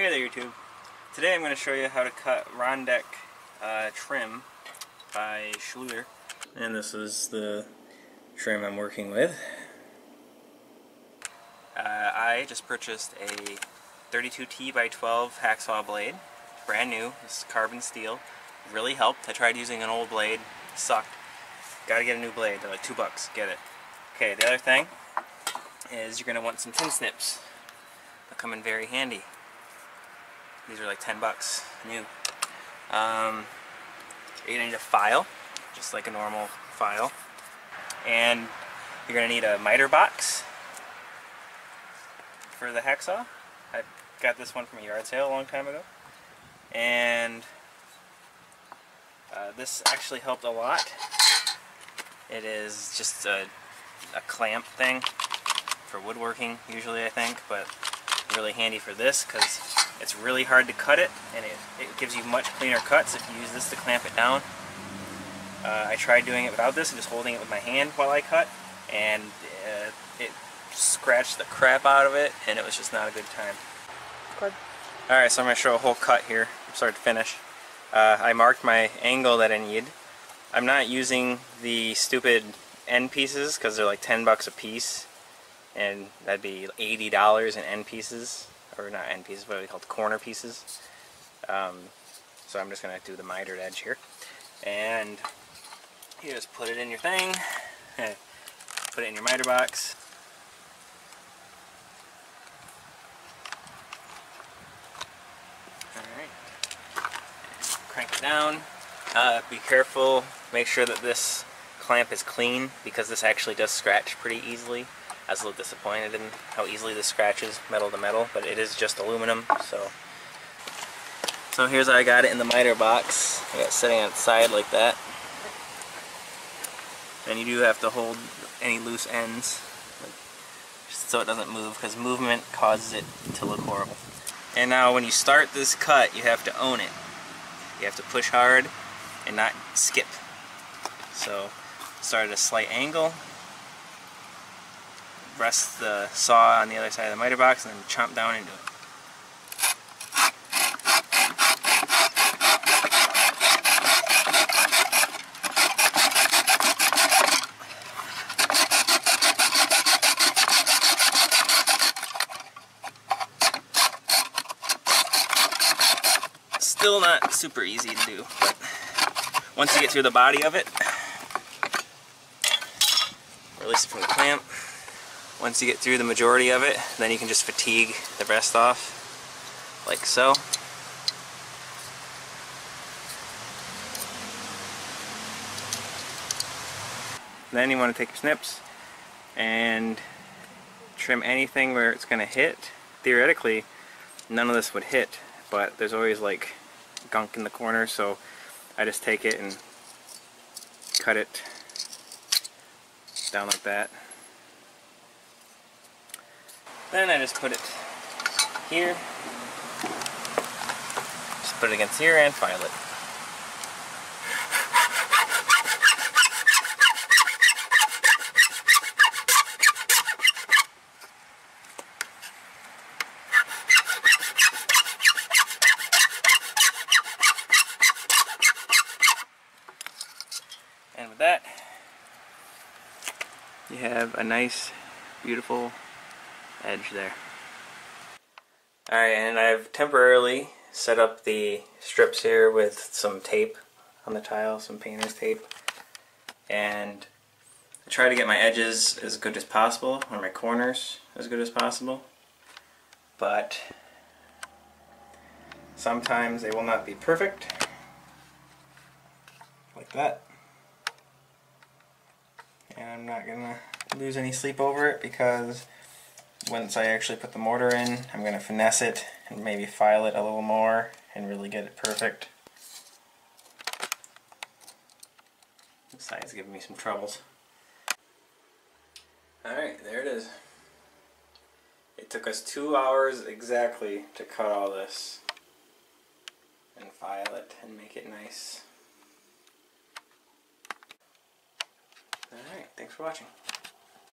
Hey there YouTube. Today I'm going to show you how to cut Rondec uh, trim by Schluter. And this is the trim I'm working with. Uh, I just purchased a 32T by 12 hacksaw blade. Brand new. This is carbon steel. Really helped. I tried using an old blade. Sucked. Gotta get a new blade. They're like two bucks. Get it. Okay, the other thing is you're going to want some tin snips. They'll come in very handy. These are like 10 bucks new. Um, you're gonna need a file, just like a normal file. And you're gonna need a miter box for the hacksaw. I got this one from a yard sale a long time ago. And uh, this actually helped a lot. It is just a, a clamp thing for woodworking usually I think, but really handy for this because it's really hard to cut it, and it, it gives you much cleaner cuts if you use this to clamp it down. Uh, I tried doing it without this and just holding it with my hand while I cut, and uh, it scratched the crap out of it, and it was just not a good time. Good. Alright, so I'm going to show a whole cut here, from start to finish. Uh, I marked my angle that I need. I'm not using the stupid end pieces because they're like 10 bucks a piece and that'd be $80 in end pieces or not end pieces, but called corner pieces. Um, so I'm just going to do the mitered edge here. And you just put it in your thing, put it in your miter box. Alright, crank it down. Uh, be careful, make sure that this clamp is clean because this actually does scratch pretty easily. I was a little disappointed in how easily this scratches metal to metal, but it is just aluminum, so. So here's how I got it in the miter box. I got it sitting on its side like that. And you do have to hold any loose ends so it doesn't move because movement causes it to look horrible. And now when you start this cut, you have to own it. You have to push hard and not skip. So start at a slight angle rest the saw on the other side of the miter box and then chomp down into it. Still not super easy to do, but once you get through the body of it, release it from the clamp, once you get through the majority of it, then you can just fatigue the rest off, like so. Then you want to take your snips and trim anything where it's going to hit. Theoretically, none of this would hit, but there's always like gunk in the corner, so I just take it and cut it down like that. Then I just put it here. Just put it against here and file it. And with that, you have a nice, beautiful edge there. Alright, and I've temporarily set up the strips here with some tape on the tile, some painter's tape. And I try to get my edges as good as possible, or my corners as good as possible. But sometimes they will not be perfect. Like that. And I'm not gonna lose any sleep over it because once I actually put the mortar in, I'm going to finesse it and maybe file it a little more and really get it perfect. This side's giving me some troubles. Alright, there it is. It took us two hours exactly to cut all this and file it and make it nice. Alright, thanks for watching.